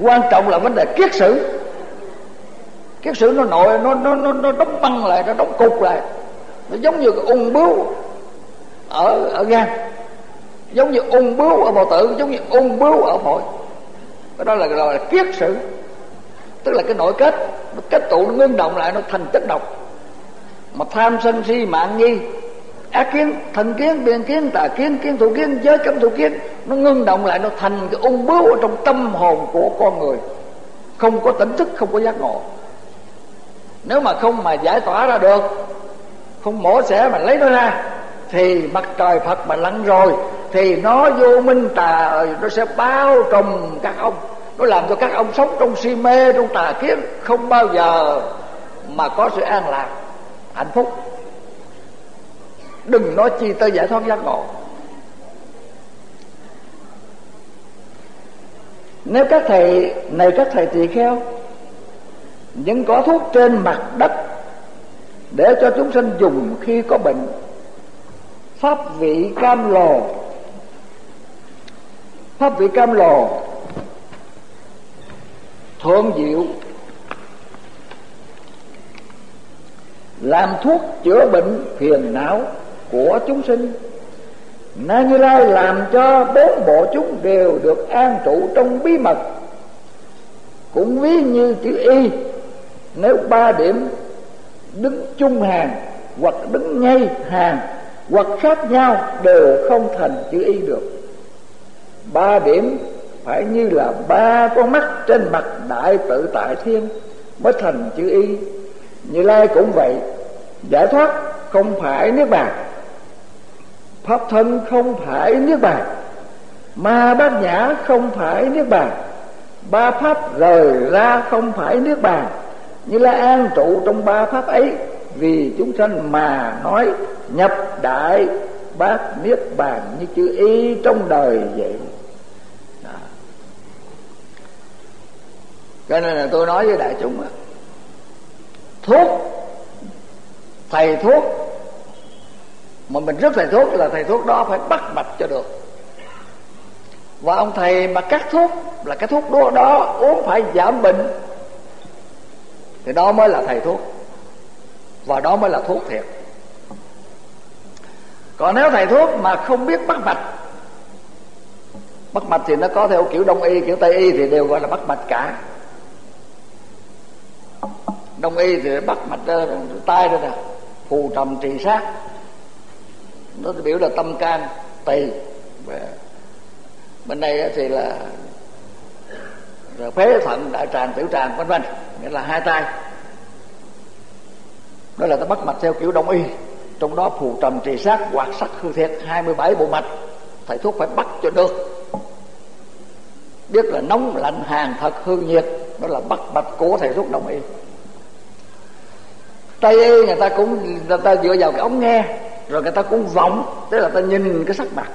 quan trọng là vấn đề kiết sử. Kiết sử nó nội nó nó nó nó đóng băng lại, nó đóng cục lại. Nó giống như cái ung bướu ở ở gan. Giống như ung bướu ở bào tử, giống như ung bướu ở phổi. Cái đó là gọi là kiết sử. Tức là cái nội kết. Nó kết tụ, nó ngưng động lại, nó thành chất độc. Mà tham sân si mạng nghi ác kiến thần kiến, biên kiến, tà kiến kiến thủ kiến, giới cấm thủ kiến, nó ngưng động lại, nó thành cái ung bướu ở trong tâm hồn của con người. Không có tỉnh thức, không có giác ngộ. Nếu mà không mà giải tỏa ra được, không mổ xẻ mà lấy nó ra, thì mặt trời phật mà lặn rồi, thì nó vô minh tà, nó sẽ bao trùm các ông. Nó làm cho các ông sống trong si mê, trong tà kiến, không bao giờ mà có sự an lạc, hạnh phúc đừng nói chi tới giải thoát giác ngộ. Nếu các thầy này, các thầy tỳ kheo, những có thuốc trên mặt đất để cho chúng sinh dùng khi có bệnh, pháp vị cam lồ, pháp vị cam lồ thượng diệu làm thuốc chữa bệnh phiền não của chúng sinh. Na Như Lai làm cho bốn bộ chúng đều được an trụ trong bí mật. Cũng ví như chữ Y, Nếu ba điểm đứng chung hàng Hoặc đứng ngay hàng Hoặc khác nhau đều không thành chữ Y được. Ba điểm phải như là ba con mắt trên mặt đại tự tại thiên Mới thành chữ Y. Như Lai cũng vậy, Giải thoát không phải nước bạc. Pháp thân không phải Niết Bàn, Ma bát nhã không phải Niết Bàn, Ba pháp rời ra không phải Niết Bàn Như là an trụ trong ba pháp ấy, Vì chúng sanh mà nói nhập đại bát Niết Bàn Như chữ y trong đời vậy Đó. Cho nên là tôi nói với đại chúng Thuốc, Thầy thuốc mà mình rất thầy thuốc là thầy thuốc đó phải bắt mạch cho được. Và ông thầy mà cắt thuốc là cái thuốc đó, đó uống phải giảm bệnh. Thì đó mới là thầy thuốc. Và đó mới là thuốc thiệt. Còn nếu thầy thuốc mà không biết bắt mạch bắt mạch thì nó có theo kiểu đông y kiểu tây y thì đều gọi là bắt mạch cả. Đông y thì bắt mạch ờ, tay đây nè phù trầm trì sát nó biểu là tâm can tỳ và bên đây thì là phế thận đại tràng, tiểu tràng, vân vân. Nghĩa là hai tay. Đó là ta bắt mạch theo kiểu đông y. Trong đó phù trầm, trì sát hoạt sắc, hư thiệt 27 bộ mạch. Thầy thuốc phải bắt cho được. Biết là nóng, lạnh, hàn, thật, hư, nhiệt. Đó là bắt mạch của thầy thuốc đông y. Tây y người ta cũng, người ta dựa vào cái ống nghe rồi người ta cũng vọng, tức là ta nhìn cái sắc mặt.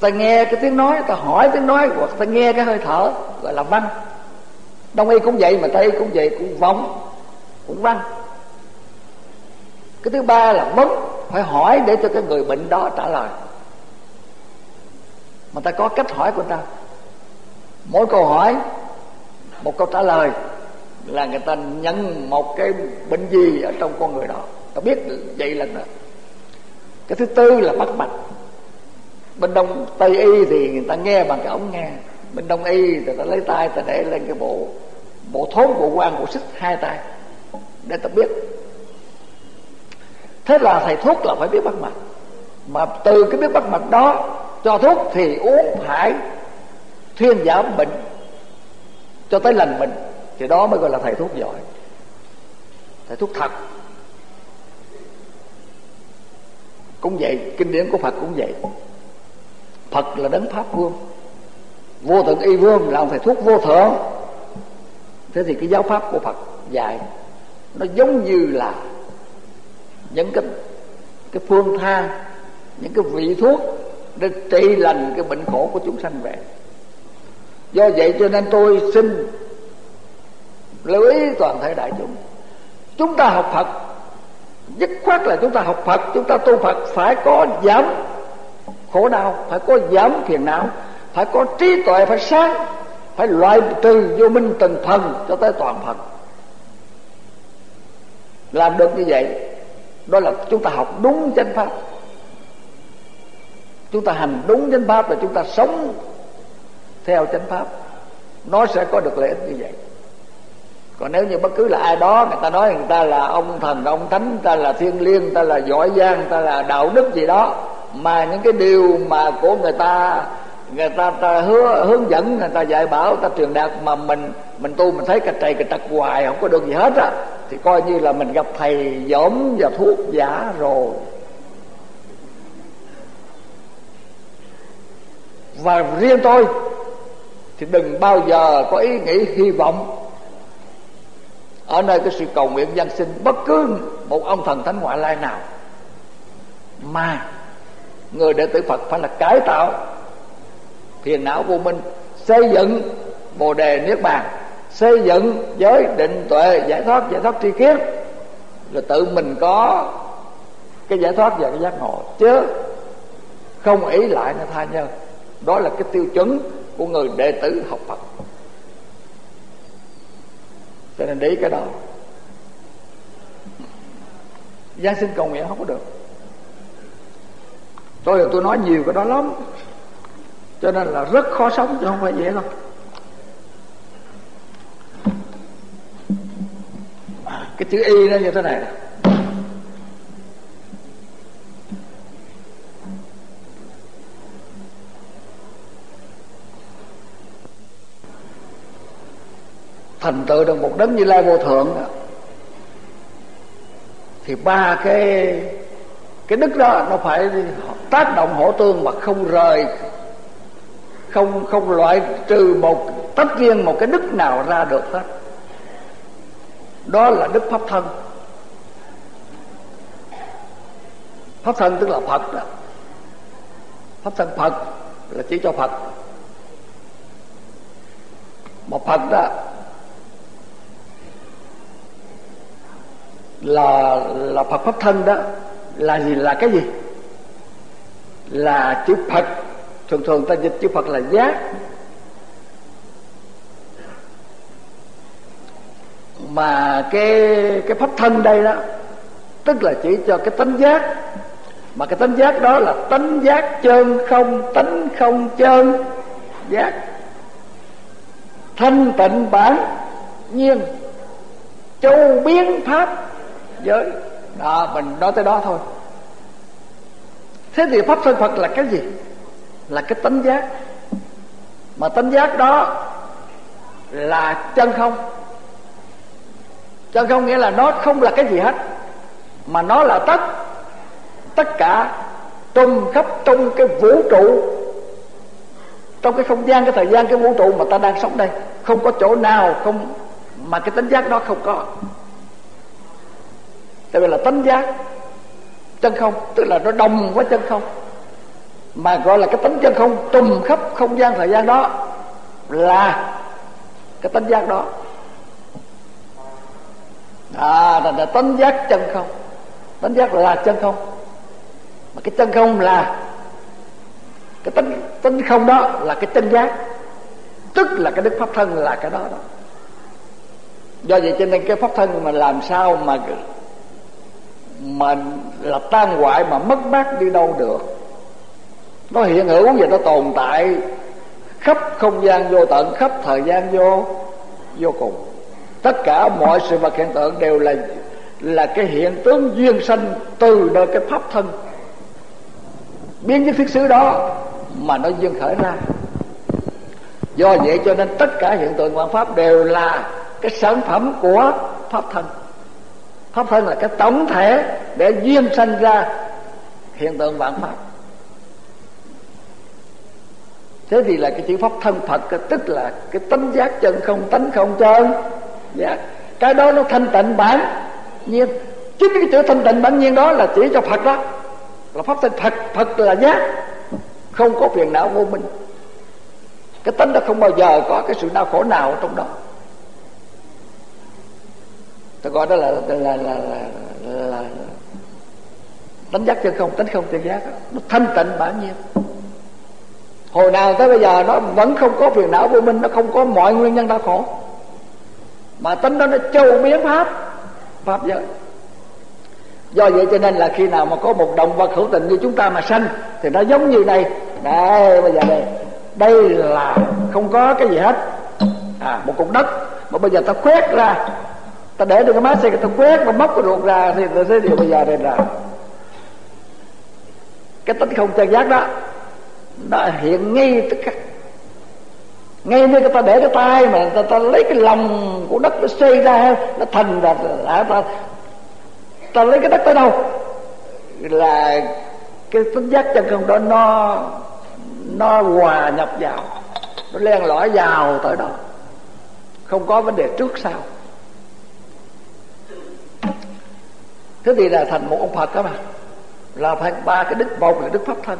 Ta nghe cái tiếng nói, ta hỏi tiếng nói, hoặc ta nghe cái hơi thở, gọi là văn. Đông y cũng vậy, mà tây cũng vậy, cũng vọng, cũng văn. Cái thứ ba là vấn, phải hỏi để cho cái người bệnh đó trả lời. Mà ta có cách hỏi của ta. Mỗi câu hỏi, một câu trả lời, là người ta nhận một cái bệnh gì ở trong con người đó ta biết vậy lần nữa cái thứ tư là bắt mạch. Bên đông tây y thì người ta nghe bằng cái ống nghe. Bên đông y thì ta lấy tay ta để lên cái bộ bộ thốn bộ quan, bộ xích, hai tay, để ta biết. Thế là thầy thuốc là phải biết bắt mạch. Mà từ cái biết bắt mạch đó cho thuốc thì uống phải thuyên giảm bệnh, cho tới lành bệnh. Thì đó mới gọi là thầy thuốc giỏi. Thầy thuốc thật. Cũng vậy, kinh điển của phật cũng vậy. Phật là đấng pháp vương. Vô thượng y vương là ông thầy thuốc vô thượng. Thế thì cái giáo pháp của phật dạy, nó giống như là những cái cái phương thang những cái vị thuốc để trị lành cái bệnh khổ của chúng sanh vậy do vậy cho nên tôi xin lưu ý toàn thể đại chúng. Chúng ta học phật dứt khoát là chúng ta học phật, chúng ta tu phật phải có giảm khổ đau, phải có giảm phiền não, phải có trí tuệ, phải sáng, phải loại trừ vô minh từng phần cho tới toàn phần làm được như vậy, đó là chúng ta học đúng chánh pháp. Chúng ta hành đúng chánh pháp và chúng ta sống theo chánh pháp. Nó sẽ có được lợi ích như vậy còn nếu như bất cứ là ai đó người ta nói người ta là ông thần ông thánh người ta là thiên liêng người ta là giỏi giang người ta là đạo đức gì đó mà những cái điều mà của người ta người ta, ta hứa, hướng dẫn người ta dạy bảo ta truyền đạt mà mình mình tu mình thấy cái trầy cái trật hoài không có được gì hết á thì coi như là mình gặp thầy dỗm và thuốc giả rồi. Và riêng tôi thì đừng bao giờ có ý nghĩ hy vọng ở nơi cái sự cầu nguyện dân sinh, bất cứ một ông thần thánh ngoại lai nào, mà người đệ tử Phật phải là cải tạo phiền não vô minh, xây dựng bồ đề niết bàn, xây dựng giới định tuệ, giải thoát giải thoát tri kiến là tự mình có cái giải thoát và cái giác ngộ. Chứ không ý lại nó tha nhân đó là cái tiêu chuẩn của người đệ tử học Phật cho nên để ý cái đó. Giáng sinh cầu nguyện không có được. Tôi là tôi nói nhiều cái đó lắm. Cho nên là rất khó sống, chứ không phải dễ đâu. Cái chữ Y nó như thế này nè. Thành tựu được một đấng như lai vô thượng thì ba cái cái đức đó nó phải tác động hỗ tương mà không rời, không không loại trừ một tách riêng một cái đức nào ra được hết. Đó là đức pháp thân. Pháp thân tức là phật đó. Pháp thân phật là chỉ cho phật. Một phật đó là là Phật pháp thân đó, là gì, là cái gì? Là chữ Phật. Thường thường ta dịch chữ Phật là giác. Mà cái cái pháp thân đây đó, tức là chỉ cho cái tánh giác. Mà cái tánh giác đó là tánh giác chân không, tánh không chân. Giác. Thanh tịnh bản, nhiên. Châu biến pháp giới. Đó, mình nói tới đó thôi. Thế thì pháp thân phật là cái gì? Là cái tánh giác. Mà tánh giác đó là chân không. Chân không nghĩa là nó không là cái gì hết, mà nó là tất tất cả trong khắp trong cái vũ trụ. Trong cái không gian, cái thời gian, cái vũ trụ mà ta đang sống đây, không có chỗ nào không, mà cái tánh giác đó không có đây gọi là tánh giác chân không tức là nó đồng với chân không. Mà gọi là cái tánh chân không trùm khắp không gian thời gian đó là cái tánh giác đó. À là, là tánh giác chân không. Tánh giác là chân không. Mà cái chân không là cái tánh tánh không đó là cái chân giác. Tức là cái đức pháp thân là cái đó đó. Do vậy cho nên cái pháp thân mà làm sao mà mà là tan hoại mà mất mát đi đâu được. Nó hiện hữu và nó tồn tại khắp không gian vô tận, khắp thời gian vô vô cùng. Tất cả mọi sự vật hiện tượng đều là là cái hiện tướng duyên sanh từ nơi cái pháp thân. Biến cái thiết xứ đó mà nó duyên khởi ra. Do vậy cho nên tất cả hiện tượng quan pháp đều là cái sản phẩm của pháp thân pháp thân là cái tổng thể để duyên sanh ra hiện tượng vạn pháp. Thế thì là cái chữ pháp thân phật tức là cái tánh giác chân không, tánh không chân giác dạ. cái đó nó thanh tịnh bản nhiên. Chính cái chữ thanh tịnh bản nhiên đó là chỉ cho phật đó. Là pháp thân phật phật là giác. Không có phiền não vô minh. Cái tánh đó không bao giờ có cái sự đau khổ nào trong đó tôi gọi đó là là là là, là, là tánh giác chân không tánh không chân giác nó thanh tịnh bản nhiên hồi nào tới bây giờ nó vẫn không có phiền não vô minh nó không có mọi nguyên nhân đau khổ. Mà tính đó nó châu biến pháp pháp giới. Do vậy cho nên là khi nào mà có một động vật hữu tình như chúng ta mà sanh thì nó giống như này. Đây bây giờ đây. Đây là không có cái gì hết. À một cục đất. Mà bây giờ ta khoét ra ta để được cái máy xe ta quét và móc cái ruột ra thì ta sẽ điều bây giờ đây là cái tính không chân giác đó. Nó hiện ngay tức khắc. Ngay như ta để cái tay mà ta, ta lấy cái lòng của đất nó xây ra nó thành ra là ta ta lấy cái đất tới đâu? Là cái tính giác chân không đó nó nó hòa nhập vào nó len lỏi vào tới đó không có vấn đề trước sau. Thế thì là thành một ông phật đó mà. Là thành ba cái đức, một là đức pháp thân.